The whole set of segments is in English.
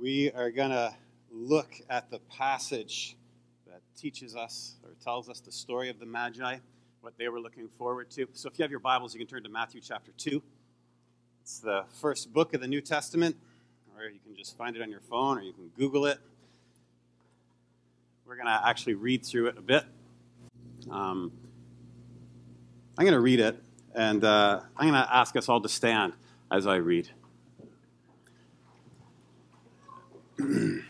we are going to look at the passage that teaches us or tells us the story of the Magi, what they were looking forward to. So if you have your Bibles, you can turn to Matthew chapter 2. It's the first book of the New Testament, or you can just find it on your phone or you can Google it. We're going to actually read through it a bit. Um, I'm going to read it, and uh, I'm going to ask us all to stand as I read.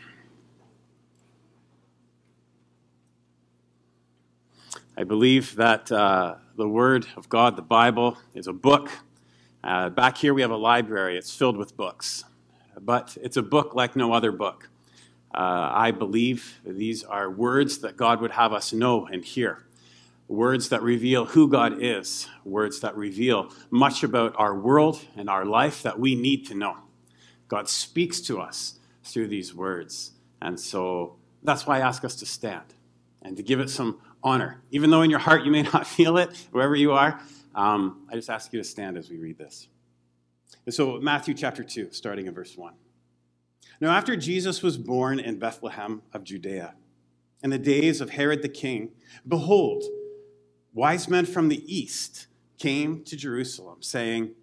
I believe that uh, the Word of God, the Bible, is a book. Uh, back here we have a library, it's filled with books. But it's a book like no other book. Uh, I believe these are words that God would have us know and hear. Words that reveal who God is, words that reveal much about our world and our life that we need to know. God speaks to us through these words. And so that's why I ask us to stand and to give it some honor. Even though in your heart you may not feel it, wherever you are, um, I just ask you to stand as we read this. And so, Matthew chapter 2, starting in verse 1. Now, after Jesus was born in Bethlehem of Judea, in the days of Herod the king, behold, wise men from the east came to Jerusalem, saying,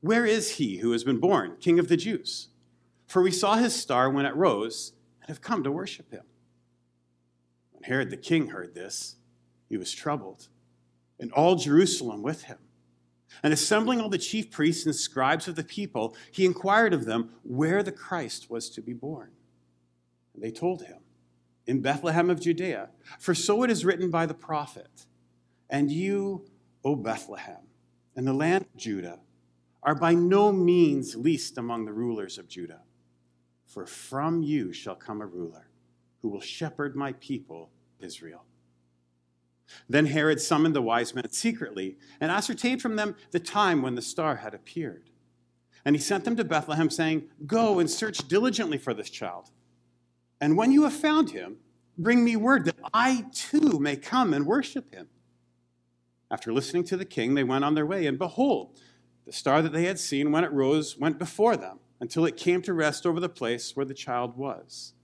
Where is he who has been born, king of the Jews? For we saw his star when it rose and have come to worship him. When Herod the king heard this, he was troubled, and all Jerusalem with him. And assembling all the chief priests and scribes of the people, he inquired of them where the Christ was to be born. And they told him, In Bethlehem of Judea, for so it is written by the prophet, And you, O Bethlehem, and the land of Judah, are by no means least among the rulers of Judah. For from you shall come a ruler who will shepherd my people, Israel. Then Herod summoned the wise men secretly and ascertained from them the time when the star had appeared. And he sent them to Bethlehem, saying, Go and search diligently for this child. And when you have found him, bring me word that I too may come and worship him. After listening to the king, they went on their way, and behold, the star that they had seen when it rose went before them until it came to rest over the place where the child was.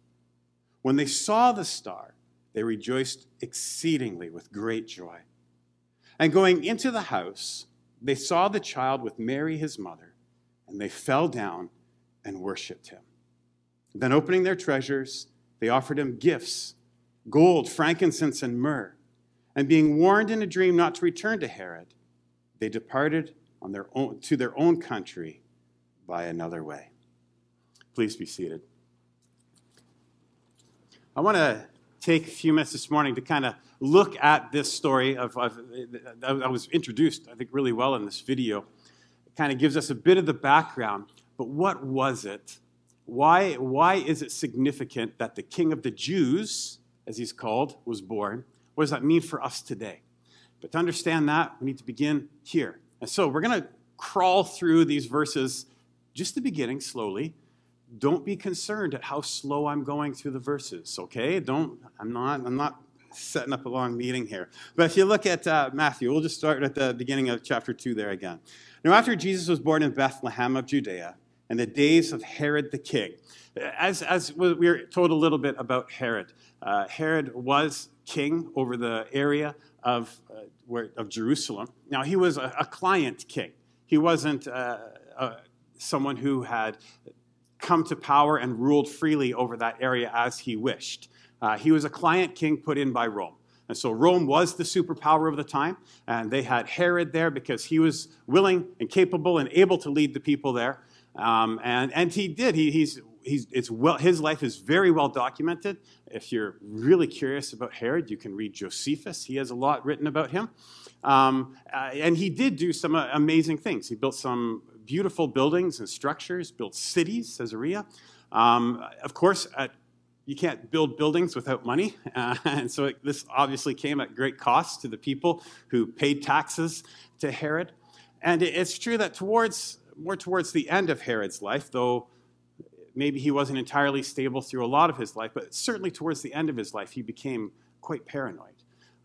When they saw the star, they rejoiced exceedingly with great joy. And going into the house, they saw the child with Mary his mother, and they fell down and worshiped him. Then, opening their treasures, they offered him gifts gold, frankincense, and myrrh. And being warned in a dream not to return to Herod, they departed on their own, to their own country by another way. Please be seated. I want to take a few minutes this morning to kind of look at this story of, of I was introduced, I think, really well in this video. It kind of gives us a bit of the background, but what was it? Why, why is it significant that the King of the Jews, as he's called, was born? What does that mean for us today? But to understand that, we need to begin here. And so we're going to crawl through these verses just the beginning slowly. Don't be concerned at how slow I'm going through the verses, okay? Don't, I'm not, I'm not setting up a long meeting here. But if you look at uh, Matthew, we'll just start at the beginning of chapter 2 there again. Now, after Jesus was born in Bethlehem of Judea, in the days of Herod the king, as, as we were told a little bit about Herod, uh, Herod was king over the area of, uh, where, of Jerusalem. Now, he was a, a client king. He wasn't uh, someone who had come to power and ruled freely over that area as he wished. Uh, he was a client king put in by Rome. And so Rome was the superpower of the time, and they had Herod there because he was willing and capable and able to lead the people there. Um, and, and he did. He, he's, he's, it's well, his life is very well documented. If you're really curious about Herod, you can read Josephus. He has a lot written about him. Um, uh, and he did do some uh, amazing things. He built some beautiful buildings and structures, built cities, Caesarea. Um, of course, at, you can't build buildings without money. Uh, and so it, this obviously came at great cost to the people who paid taxes to Herod. And it, it's true that towards, more towards the end of Herod's life, though maybe he wasn't entirely stable through a lot of his life, but certainly towards the end of his life, he became quite paranoid.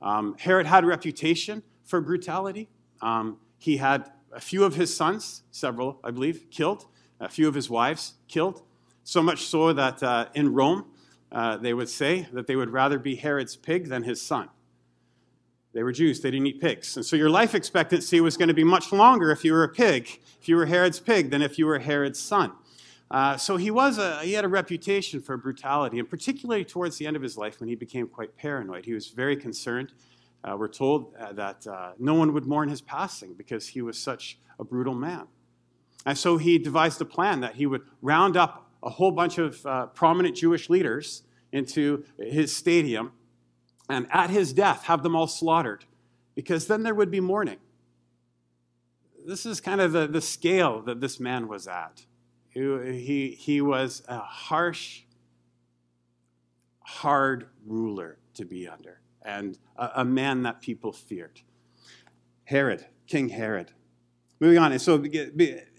Um, Herod had a reputation for brutality. Um, he had a few of his sons, several, I believe, killed, a few of his wives killed. So much so that uh, in Rome, uh, they would say that they would rather be Herod's pig than his son. They were Jews, they didn't eat pigs. And so your life expectancy was going to be much longer if you were a pig, if you were Herod's pig, than if you were Herod's son. Uh, so he, was a, he had a reputation for brutality, and particularly towards the end of his life when he became quite paranoid. He was very concerned. Uh, we're told uh, that uh, no one would mourn his passing because he was such a brutal man. And so he devised a plan that he would round up a whole bunch of uh, prominent Jewish leaders into his stadium and at his death have them all slaughtered because then there would be mourning. This is kind of the, the scale that this man was at. He, he, he was a harsh, hard ruler to be under and a, a man that people feared. Herod, King Herod. Moving on. So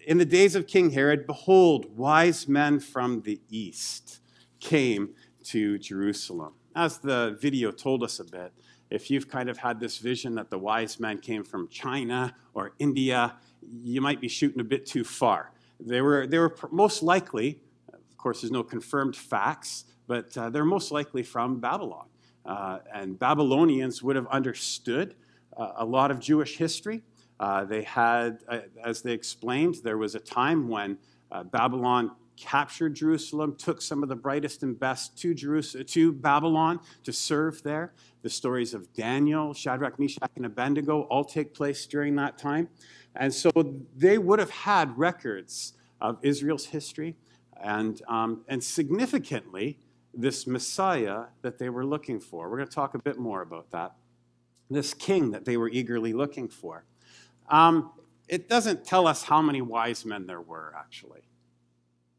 in the days of King Herod, behold, wise men from the east came to Jerusalem as the video told us a bit, if you've kind of had this vision that the wise men came from China or India, you might be shooting a bit too far. They were, they were most likely, of course, there's no confirmed facts, but uh, they're most likely from Babylon. Uh, and Babylonians would have understood uh, a lot of Jewish history. Uh, they had, as they explained, there was a time when Babylon captured Jerusalem, took some of the brightest and best to, Jerusalem, to Babylon to serve there. The stories of Daniel, Shadrach, Meshach, and Abednego all take place during that time. And so they would have had records of Israel's history and, um, and significantly, this Messiah that they were looking for. We're going to talk a bit more about that. This king that they were eagerly looking for. Um, it doesn't tell us how many wise men there were, actually.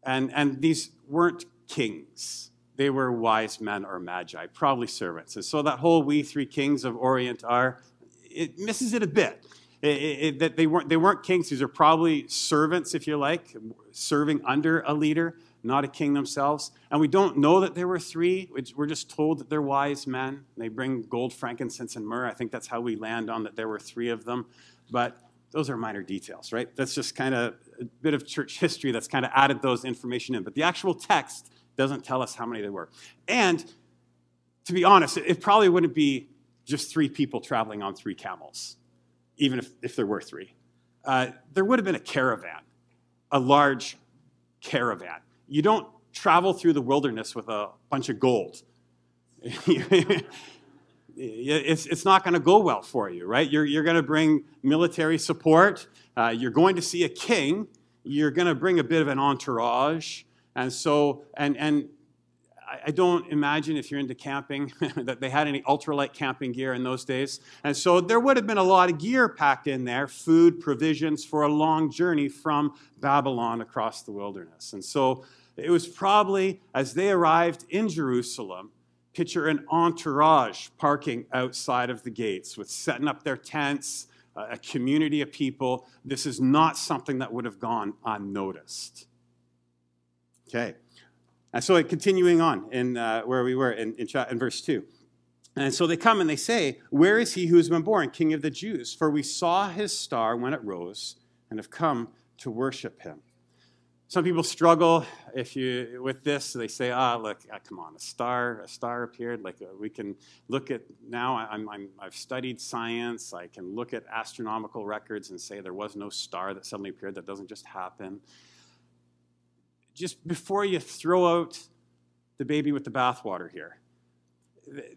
And, and these weren't kings. They were wise men or magi, probably servants. And so that whole we three kings of Orient are, it misses it a bit. It, it, that they weren't, they weren't kings. These are probably servants, if you like, serving under a leader, not a king themselves. And we don't know that there were three. We're just told that they're wise men. They bring gold, frankincense, and myrrh. I think that's how we land on that there were three of them. But those are minor details, right? That's just kind of a bit of church history that's kind of added those information in. But the actual text doesn't tell us how many there were. And to be honest, it probably wouldn't be just three people traveling on three camels, even if, if there were three. Uh, there would have been a caravan, a large caravan. You don't travel through the wilderness with a bunch of gold. it's, it's not going to go well for you, right? You're, you're going to bring military support. Uh, you're going to see a king. You're going to bring a bit of an entourage. And so, and, and I don't imagine if you're into camping that they had any ultralight camping gear in those days. And so there would have been a lot of gear packed in there, food, provisions for a long journey from Babylon across the wilderness. And so it was probably as they arrived in Jerusalem Picture an entourage parking outside of the gates with setting up their tents, a community of people. This is not something that would have gone unnoticed. Okay. And so continuing on in uh, where we were in, in, in verse 2. And so they come and they say, Where is he who has been born, King of the Jews? For we saw his star when it rose and have come to worship him. Some people struggle if you with this. They say, "Ah, oh, look, ah, come on, a star, a star appeared. Like uh, we can look at now. I'm, I've studied science. I can look at astronomical records and say there was no star that suddenly appeared. That doesn't just happen. Just before you throw out the baby with the bathwater here,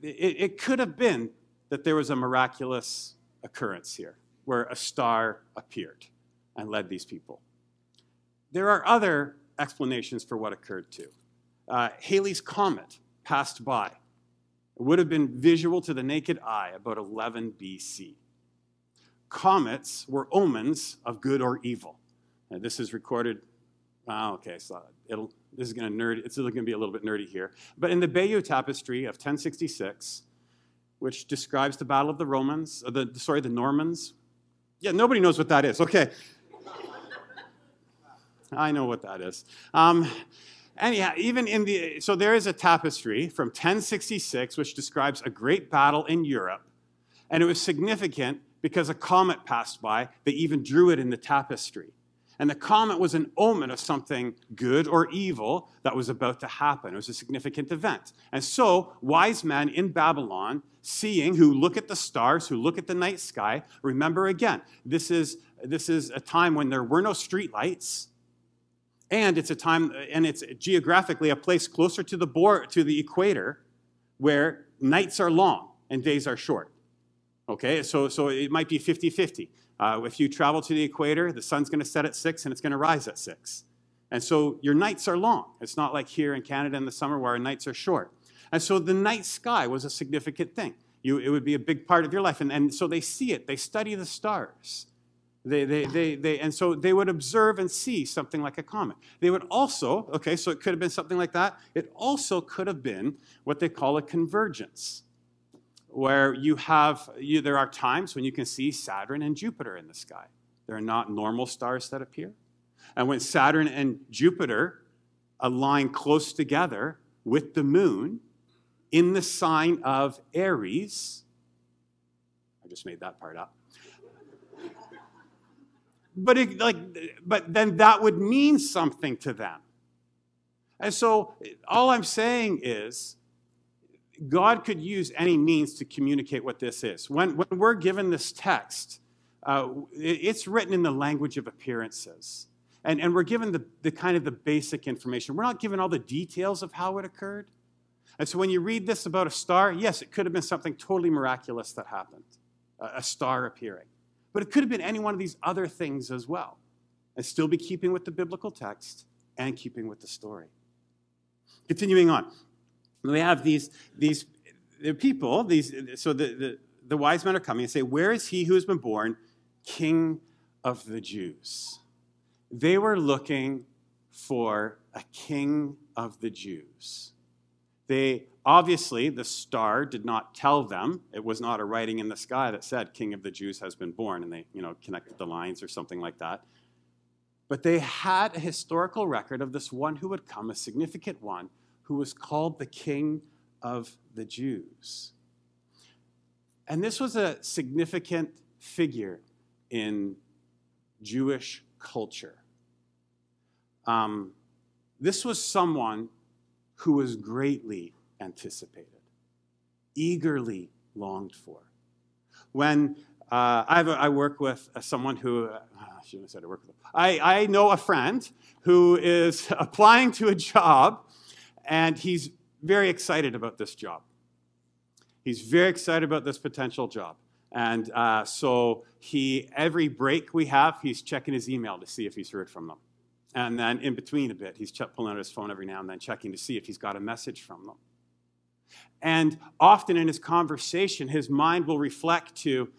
it, it could have been that there was a miraculous occurrence here where a star appeared and led these people. There are other explanations for what occurred too. Uh, Halley's Comet passed by. It would have been visual to the naked eye about 11 BC. Comets were omens of good or evil. Now, this is recorded. Oh, okay, so it'll, this is going to nerd. It's going to be a little bit nerdy here. But in the Bayeux Tapestry of 1066, which describes the Battle of the Romans, the sorry, the Normans. Yeah, nobody knows what that is. Okay, I know what that is. Um, yeah, even in the, so there is a tapestry from 1066 which describes a great battle in Europe. And it was significant because a comet passed by. They even drew it in the tapestry. And the comet was an omen of something good or evil that was about to happen. It was a significant event. And so, wise men in Babylon, seeing, who look at the stars, who look at the night sky, remember again, this is, this is a time when there were no streetlights. And it's a time, and it's geographically a place closer to the, board, to the equator where nights are long and days are short. Okay, so, so it might be 50 50. Uh, if you travel to the equator, the sun's going to set at 6 and it's going to rise at 6. And so your nights are long. It's not like here in Canada in the summer where our nights are short. And so the night sky was a significant thing. You, it would be a big part of your life. And, and so they see it, they study the stars. They, they, they, they, and so they would observe and see something like a comet. They would also, okay, so it could have been something like that. It also could have been what they call a convergence where you have, you, there are times when you can see Saturn and Jupiter in the sky. They're not normal stars that appear. And when Saturn and Jupiter align close together with the moon in the sign of Aries, I just made that part up. But, it, like, but then that would mean something to them. And so all I'm saying is God could use any means to communicate what this is. When, when we're given this text, uh, it's written in the language of appearances. And, and we're given the, the kind of the basic information. We're not given all the details of how it occurred. And so when you read this about a star, yes, it could have been something totally miraculous that happened, a, a star appearing. But it could have been any one of these other things as well, and still be keeping with the biblical text and keeping with the story. Continuing on, we have these, these people, these, so the, the, the wise men are coming and say, Where is he who has been born king of the Jews? They were looking for a king of the Jews. They obviously, the star did not tell them. It was not a writing in the sky that said, King of the Jews has been born, and they, you know, connected the lines or something like that. But they had a historical record of this one who would come, a significant one, who was called the King of the Jews. And this was a significant figure in Jewish culture. Um, this was someone who was greatly anticipated, eagerly longed for. When uh, I, work with someone who, uh, I shouldn't have said I work with. I, I know a friend who is applying to a job and he's very excited about this job. He's very excited about this potential job. And uh, so he, every break we have, he's checking his email to see if he's heard from them. And then in between a bit, he's pulling out his phone every now and then, checking to see if he's got a message from them. And often in his conversation, his mind will reflect to,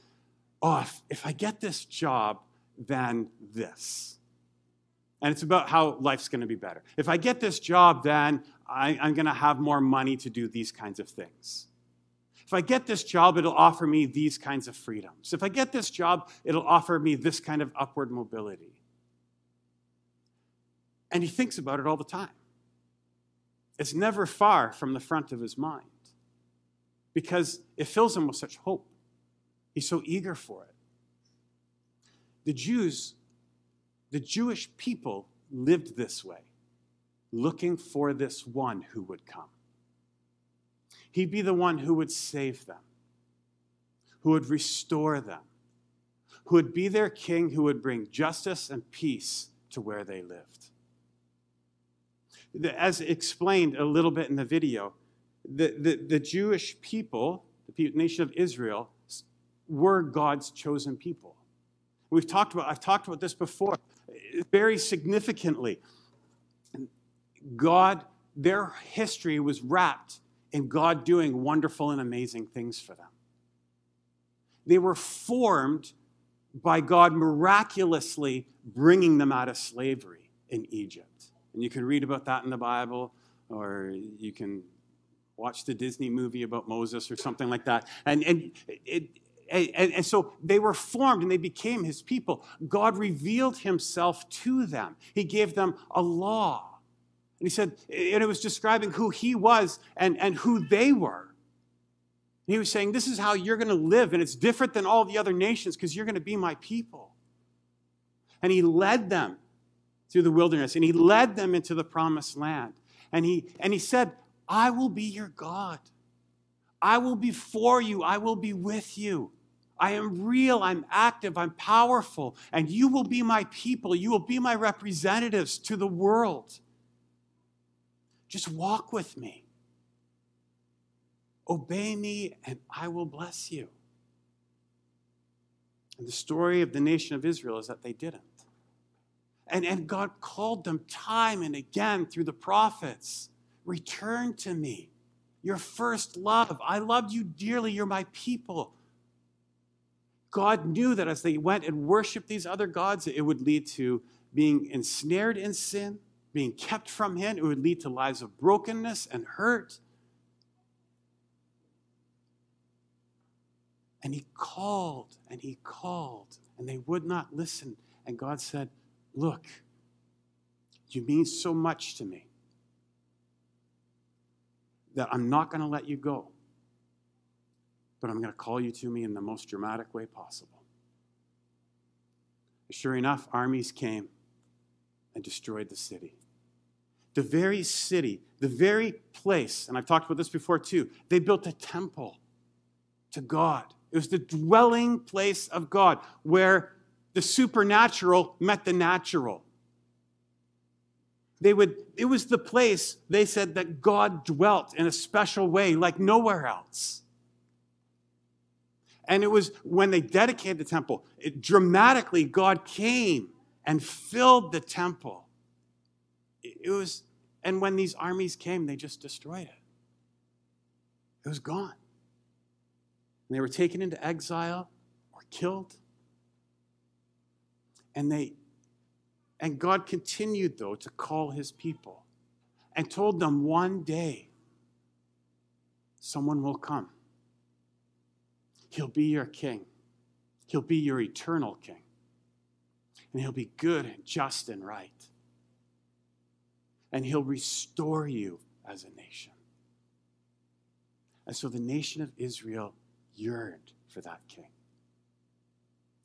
oh, if, if I get this job, then this. And it's about how life's going to be better. If I get this job, then I, I'm going to have more money to do these kinds of things. If I get this job, it'll offer me these kinds of freedoms. If I get this job, it'll offer me this kind of upward mobility. And he thinks about it all the time. It's never far from the front of his mind because it fills him with such hope. He's so eager for it. The Jews, the Jewish people lived this way looking for this one who would come. He'd be the one who would save them, who would restore them, who would be their king, who would bring justice and peace to where they lived. As explained a little bit in the video, the, the, the Jewish people, the nation of Israel, were God's chosen people. We've talked about, I've talked about this before, very significantly. God, their history was wrapped in God doing wonderful and amazing things for them. They were formed by God miraculously bringing them out of slavery in Egypt. And you can read about that in the Bible, or you can watch the Disney movie about Moses or something like that. And, and, it, and, and so they were formed and they became his people. God revealed himself to them, he gave them a law. And he said, and it was describing who he was and, and who they were. And he was saying, This is how you're going to live, and it's different than all the other nations because you're going to be my people. And he led them through the wilderness and he led them into the promised land. And he, and he said, I will be your God. I will be for you. I will be with you. I am real. I'm active. I'm powerful. And you will be my people. You will be my representatives to the world. Just walk with me. Obey me, and I will bless you. And the story of the nation of Israel is that they didn't. And, and God called them time and again through the prophets Return to me, your first love. I loved you dearly. You're my people. God knew that as they went and worshiped these other gods, it would lead to being ensnared in sin, being kept from Him. It would lead to lives of brokenness and hurt. And He called and He called, and they would not listen. And God said, Look, you mean so much to me that I'm not going to let you go, but I'm going to call you to me in the most dramatic way possible. Sure enough, armies came and destroyed the city. The very city, the very place, and I've talked about this before too, they built a temple to God. It was the dwelling place of God where the supernatural met the natural. They would, it was the place, they said, that God dwelt in a special way, like nowhere else. And it was when they dedicated the temple, it, dramatically, God came and filled the temple. It was, and when these armies came, they just destroyed it. It was gone. And they were taken into exile or killed. And they and God continued though to call his people and told them one day someone will come. He'll be your king. He'll be your eternal king. And he'll be good and just and right. And he'll restore you as a nation. And so the nation of Israel yearned for that king.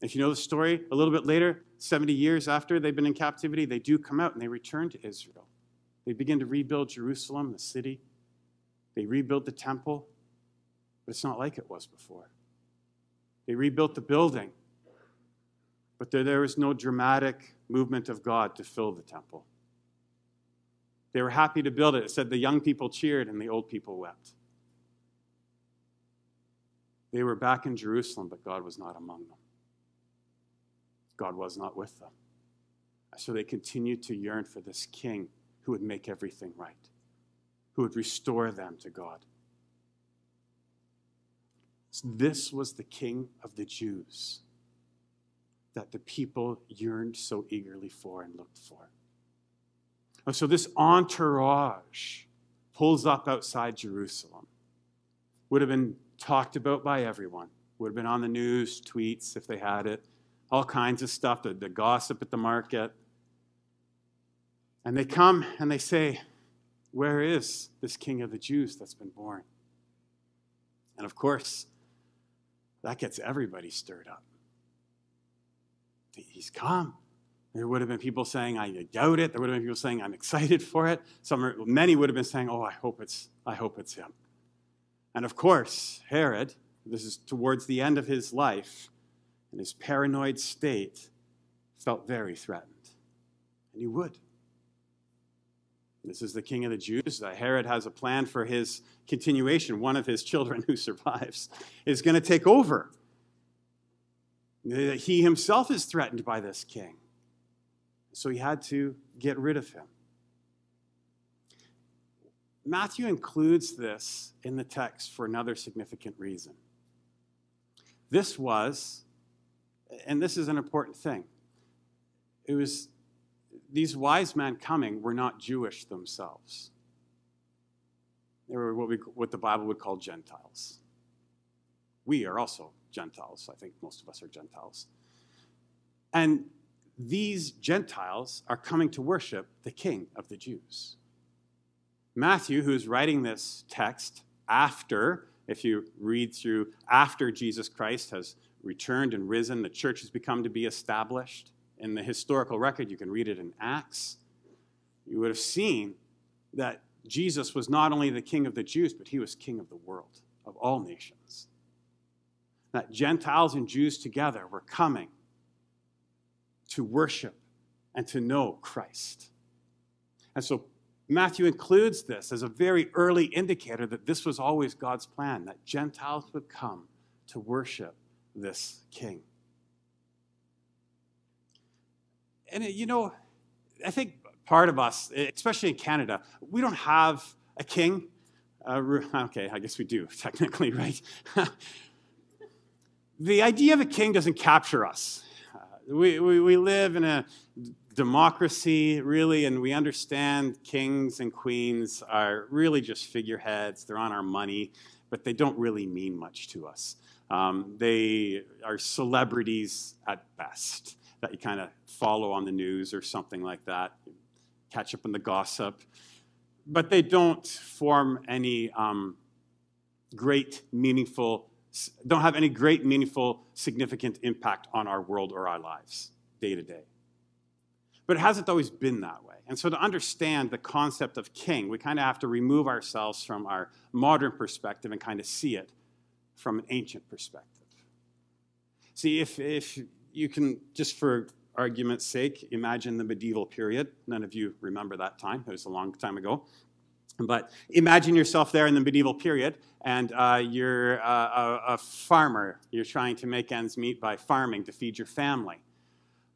If you know the story a little bit later, 70 years after they've been in captivity, they do come out and they return to Israel. They begin to rebuild Jerusalem, the city. They rebuild the temple, but it's not like it was before. They rebuilt the building, but there, there was no dramatic movement of God to fill the temple. They were happy to build it. It said the young people cheered and the old people wept. They were back in Jerusalem, but God was not among them. God was not with them. So they continued to yearn for this king who would make everything right, who would restore them to God. So this was the king of the Jews that the people yearned so eagerly for and looked for. Oh, so this entourage pulls up outside Jerusalem. Would have been talked about by everyone. Would have been on the news, tweets if they had it all kinds of stuff, the, the gossip at the market. And they come and they say, Where is this king of the Jews that's been born? And of course, that gets everybody stirred up. He's come. There would have been people saying, I doubt it. There would have been people saying, I'm excited for it. Some, many would have been saying, Oh, I hope it's, I hope it's him. And of course, Herod, this is towards the end of his life, in his paranoid state, felt very threatened. And he would. This is the king of the Jews. Herod has a plan for his continuation. One of his children who survives is going to take over. He himself is threatened by this king. So he had to get rid of him. Matthew includes this in the text for another significant reason. This was and this is an important thing. It was these wise men coming were not Jewish themselves. They were what, we, what the Bible would call Gentiles. We are also Gentiles. I think most of us are Gentiles. And these Gentiles are coming to worship the King of the Jews. Matthew, who's writing this text after, if you read through, after Jesus Christ has returned and risen. The church has become to be established in the historical record, you can read it in Acts, you would have seen that Jesus was not only the king of the Jews, but he was king of the world, of all nations. That Gentiles and Jews together were coming to worship and to know Christ. And so Matthew includes this as a very early indicator that this was always God's plan, that Gentiles would come to worship this king. And you know, I think part of us, especially in Canada, we don't have a king. Uh, okay, I guess we do, technically, right? the idea of a king doesn't capture us. Uh, we, we, we live in a democracy, really, and we understand kings and queens are really just figureheads. They're on our money, but they don't really mean much to us. Um, they are celebrities at best that you kind of follow on the news or something like that, catch up on the gossip. But they don't form any um, great, meaningful, don't have any great, meaningful, significant impact on our world or our lives day to day. But it hasn't always been that way. And so, to understand the concept of king, we kind of have to remove ourselves from our modern perspective and kind of see it from an ancient perspective. See, if, if you can, just for argument's sake, imagine the medieval period. None of you remember that time, it was a long time ago. But imagine yourself there in the medieval period, and uh, you're a, a, farmer. You're trying to make ends meet by farming to feed your family.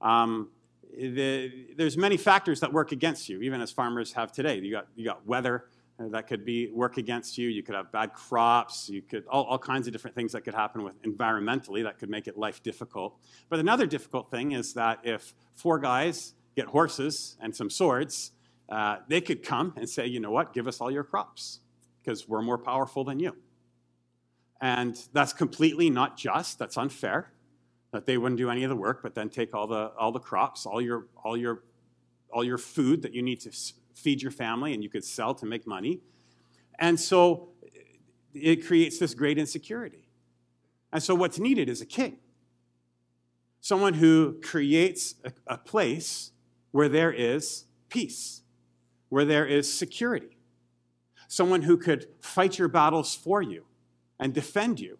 Um, the, there's many factors that work against you, even as farmers have today. You got, you got weather, uh, that could be work against you. You could have bad crops. You could all, all kinds of different things that could happen with environmentally that could make it life difficult. But another difficult thing is that if four guys get horses and some swords, uh, they could come and say, you know what, give us all your crops because we're more powerful than you. And that's completely not just. That's unfair. That they wouldn't do any of the work, but then take all the all the crops, all your all your all your food that you need to feed your family and you could sell to make money. And so it creates this great insecurity. And so what's needed is a king. Someone who creates a, a place where there is peace, where there is security. Someone who could fight your battles for you and defend you.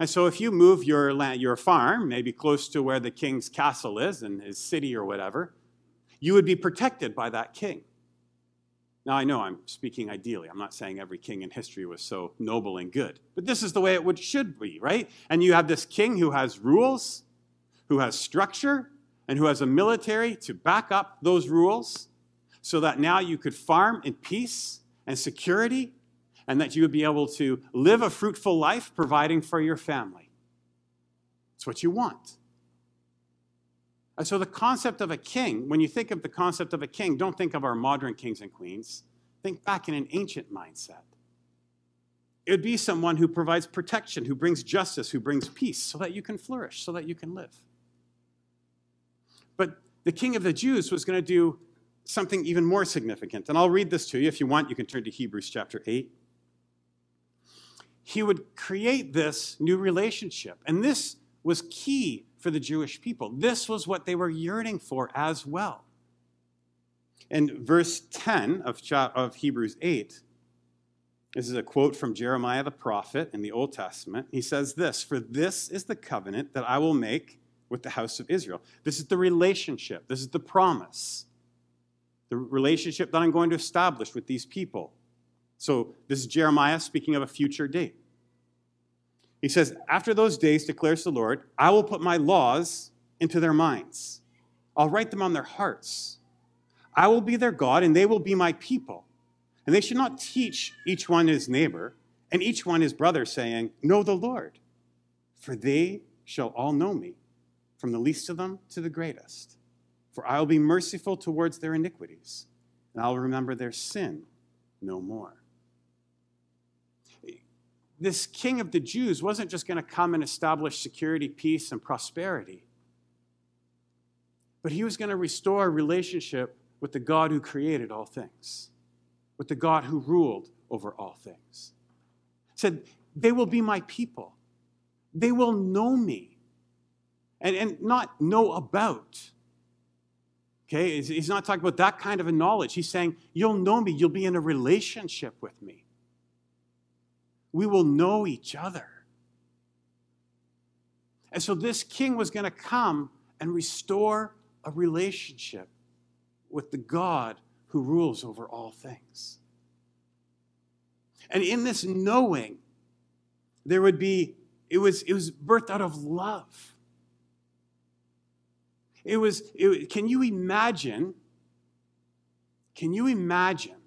And so if you move your land, your farm, maybe close to where the king's castle is and his city or whatever, you would be protected by that king. Now, I know I'm speaking ideally. I'm not saying every king in history was so noble and good, but this is the way it would, should be, right? And you have this king who has rules, who has structure, and who has a military to back up those rules so that now you could farm in peace and security and that you would be able to live a fruitful life providing for your family. It's what you want. And so, the concept of a king, when you think of the concept of a king, don't think of our modern kings and queens. Think back in an ancient mindset. It would be someone who provides protection, who brings justice, who brings peace, so that you can flourish, so that you can live. But the king of the Jews was going to do something even more significant. And I'll read this to you. If you want, you can turn to Hebrews chapter 8. He would create this new relationship. And this was key for the Jewish people. This was what they were yearning for as well. In verse 10 of, of Hebrews 8, this is a quote from Jeremiah the prophet in the Old Testament. He says this For this is the covenant that I will make with the house of Israel. This is the relationship, this is the promise, the relationship that I'm going to establish with these people. So, this is Jeremiah speaking of a future date. He says, After those days, declares the Lord, I will put my laws into their minds. I'll write them on their hearts. I will be their God, and they will be my people. And they should not teach each one his neighbor and each one his brother, saying, Know the Lord, for they shall all know me, from the least of them to the greatest. For I will be merciful towards their iniquities, and I'll remember their sin no more this king of the Jews wasn't just going to come and establish security, peace, and prosperity, but he was going to restore a relationship with the God who created all things, with the God who ruled over all things. He said, They will be my people, they will know me. And, and not know about, Okay, he's not talking about that kind of a knowledge. He's saying, You'll know me, you'll be in a relationship with me. We will know each other. And so this king was going to come and restore a relationship with the God who rules over all things. And in this knowing, there would be, it was, it was birthed out of love. It was, it, can you imagine? Can you imagine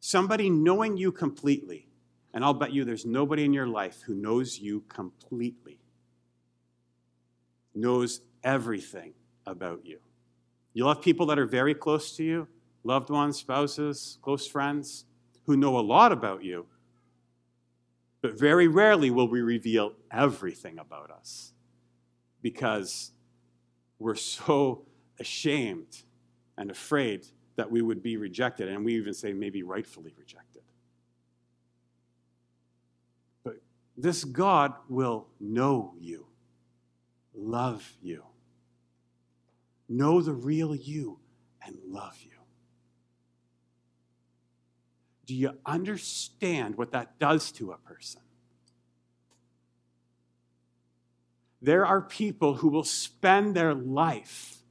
somebody knowing you completely? And I'll bet you there's nobody in your life who knows you completely, knows everything about you. You'll have people that are very close to you, loved ones, spouses, close friends, who know a lot about you, but very rarely will we reveal everything about us because we're so ashamed and afraid that we would be rejected, and we even say maybe rightfully rejected. But this God will know you, love you, know the real you, and love you. Do you understand what that does to a person? There are people who will spend their life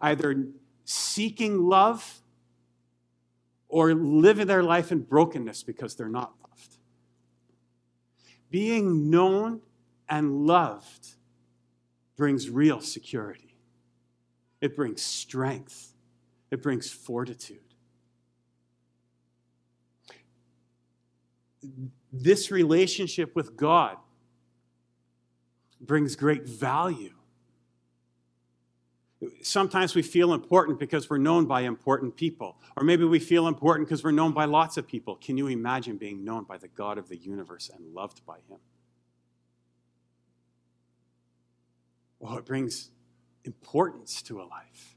either seeking love or living their life in brokenness because they're not loved. Being known and loved brings real security, it brings strength, it brings fortitude. this relationship with God brings great value. Sometimes we feel important because we're known by important people, or maybe we feel important because we're known by lots of people. Can you imagine being known by the God of the universe and loved by Him? Well, it brings importance to a life,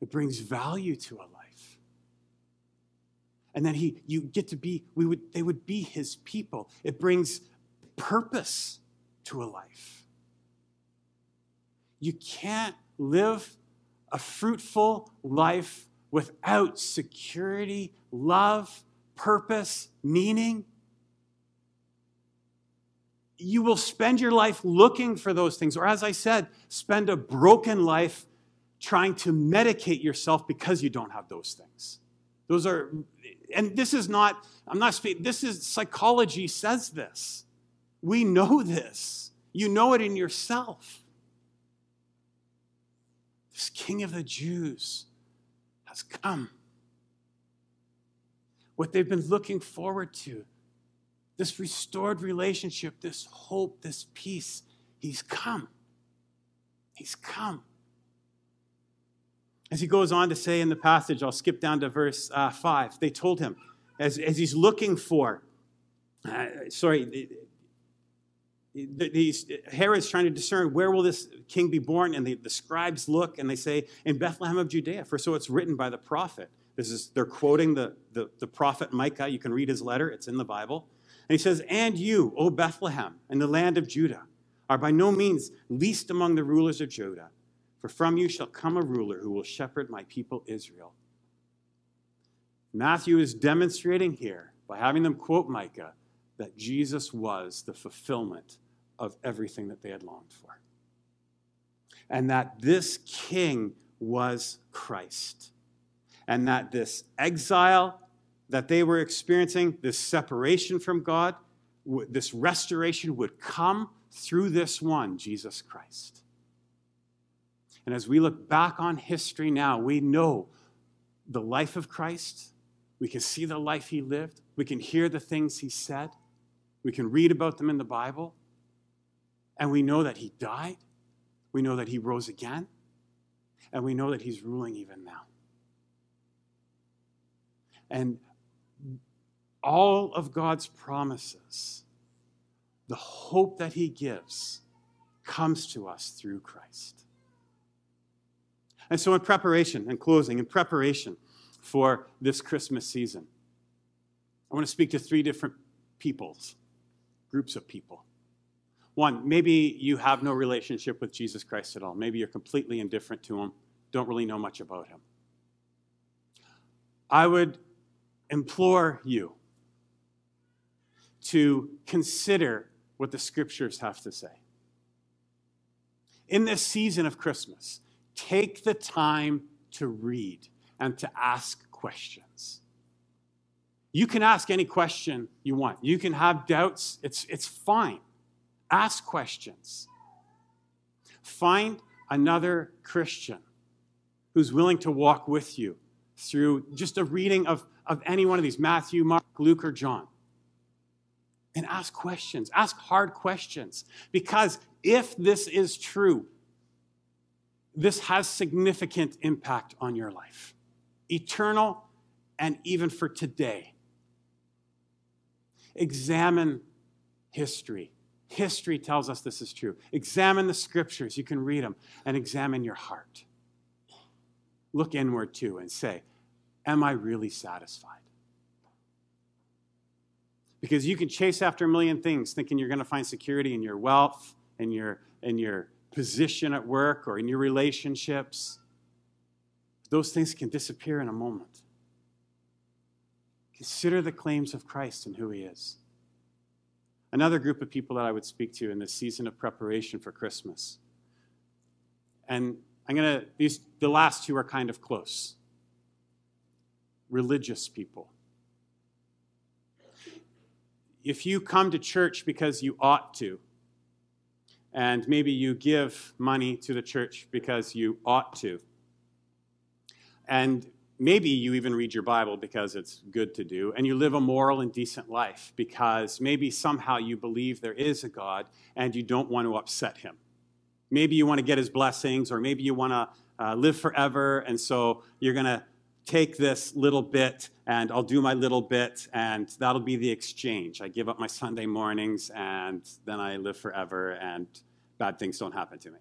it brings value to a life. And then he, you get to be, we would, they would be his people. It brings purpose to a life. You can't live a fruitful life without security, love, purpose, meaning. You will spend your life looking for those things, or as I said, spend a broken life trying to medicate yourself because you don't have those things. Those are and this is not, I'm not speaking, this is psychology says this. We know this. You know it in yourself. King of the Jews has come. What they've been looking forward to, this restored relationship, this hope, this peace, he's come. He's come. As he goes on to say in the passage, I'll skip down to verse uh, 5. They told him, as, as he's looking for, uh, sorry, these, Herod's trying to discern where will this king be born, and the, the scribes look and they say, in Bethlehem of Judea, for so it's written by the prophet. This is they're quoting the, the, the prophet Micah. You can read his letter, it's in the Bible. And he says, And you, O Bethlehem, in the land of Judah, are by no means least among the rulers of Judah. For from you shall come a ruler who will shepherd my people Israel. Matthew is demonstrating here, by having them quote Micah, that Jesus was the fulfillment of everything that they had longed for. And that this king was Christ. And that this exile that they were experiencing, this separation from God, this restoration would come through this one, Jesus Christ. And as we look back on history now, we know the life of Christ. We can see the life he lived. We can hear the things he said. We can read about them in the Bible. And we know that he died. We know that he rose again. And we know that he's ruling even now. And all of God's promises, the hope that he gives, comes to us through Christ. And so, in preparation and closing, in preparation for this Christmas season, I want to speak to three different peoples, groups of people. One, maybe you have no relationship with Jesus Christ at all. Maybe you're completely indifferent to him, don't really know much about him. I would implore you to consider what the scriptures have to say. In this season of Christmas, take the time to read and to ask questions. You can ask any question you want. You can have doubts. It's, it's fine. Ask questions. Find another Christian who's willing to walk with you through just a reading of, of any one of these Matthew, Mark, Luke, or John. And ask questions. Ask hard questions. Because if this is true, this has significant impact on your life, eternal and even for today. Examine history. History tells us this is true. Examine the scriptures, you can read them, and examine your heart. Look inward too and say, Am I really satisfied? Because you can chase after a million things thinking you're going to find security in your wealth, in your, in your position at work, or in your relationships. Those things can disappear in a moment. Consider the claims of Christ and who he is. Another group of people that I would speak to in this season of preparation for Christmas. And I'm going to, these, the last two are kind of close. Religious people. If you come to church because you ought to, and maybe you give money to the church because you ought to, and maybe you even read your Bible because it's good to do, and you live a moral and decent life because maybe somehow you believe there is a God and you don't want to upset him. Maybe you want to get his blessings, or maybe you want to uh, live forever, and so you're going to take this little bit and I'll do my little bit, and that'll be the exchange. I give up my Sunday mornings, and then I live forever, and bad things don't happen to me.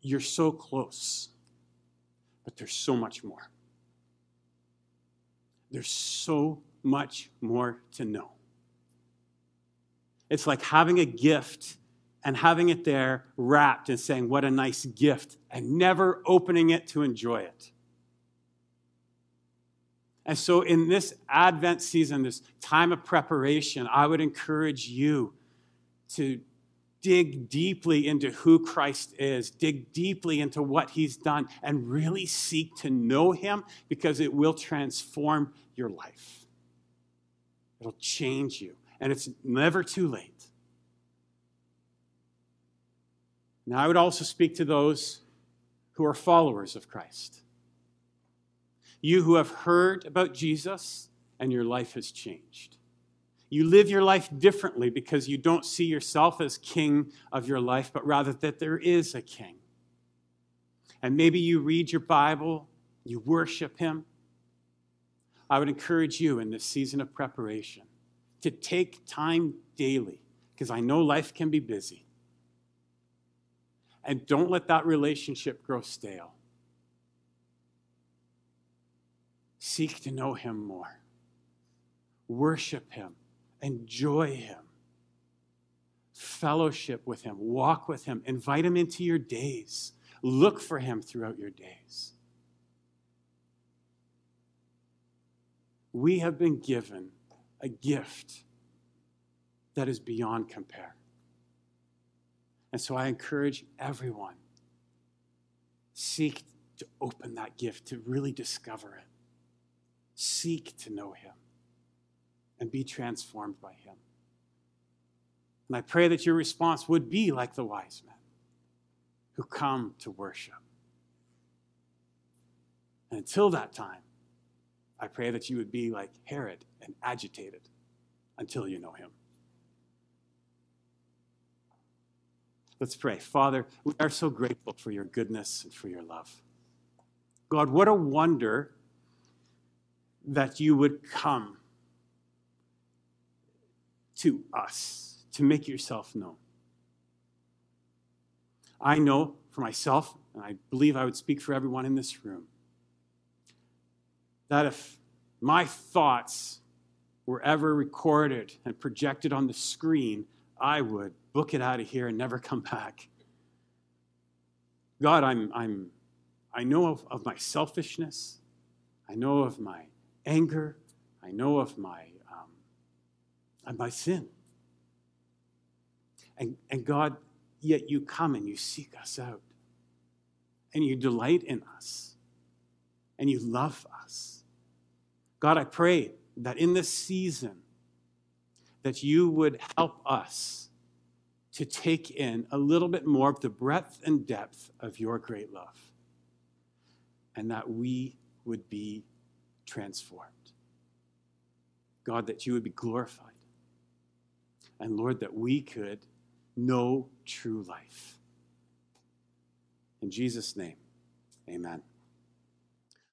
You're so close but there's so much more. There's so much more to know. It's like having a gift and having it there wrapped and saying, What a nice gift, and never opening it to enjoy it. And so, in this Advent season, this time of preparation, I would encourage you to dig deeply into who Christ is, dig deeply into what he's done, and really seek to know him because it will transform your life. It'll change you, and it's never too late. Now, I would also speak to those who are followers of Christ. You who have heard about Jesus and your life has changed. You live your life differently because you don't see yourself as king of your life, but rather that there is a king. And maybe you read your Bible, you worship him. I would encourage you in this season of preparation to take time daily, because I know life can be busy. And don't let that relationship grow stale. Seek to know him more. Worship him Enjoy Him. Fellowship with Him. Walk with Him. Invite Him into your days. Look for Him throughout your days. We have been given a gift that is beyond compare. And so I encourage everyone seek to open that gift, to really discover it. Seek to know Him and be transformed by him. And I pray that your response would be like the wise men who come to worship. And until that time, I pray that you would be like Herod and agitated until you know him. Let's pray. Father, we are so grateful for your goodness and for your love. God, what a wonder that you would come to us to make yourself known. I know for myself, and I believe I would speak for everyone in this room, that if my thoughts were ever recorded and projected on the screen, I would book it out of here and never come back. God, I'm, I'm, I know of, of my selfishness. I know of my anger. I know of my, of my sin. And, and God, yet you come and you seek us out. And you delight in us. And you love us. God, I pray that in this season, that you would help us to take in a little bit more of the breadth and depth of your great love. And that we would be transformed. God, that you would be glorified. And Lord, that we could know true life. In Jesus' name, amen.